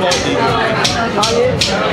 small detail.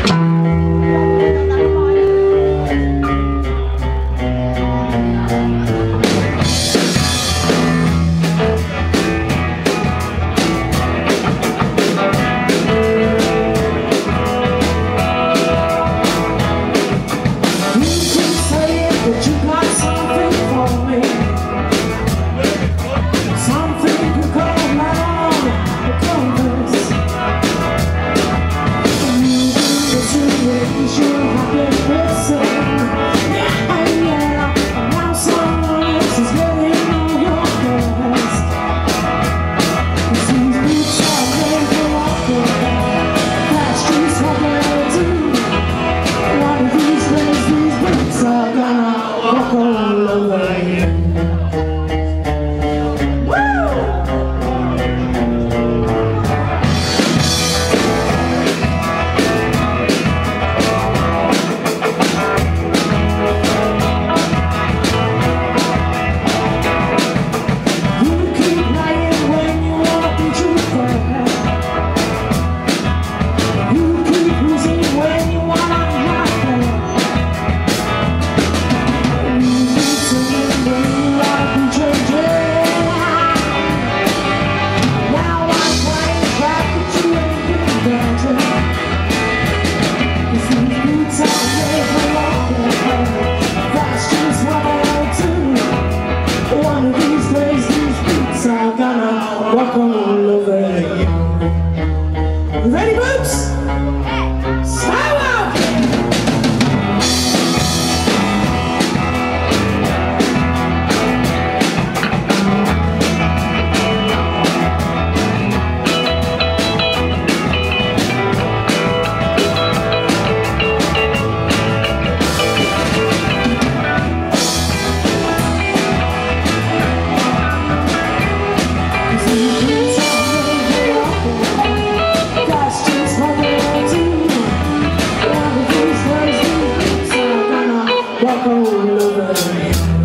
all over me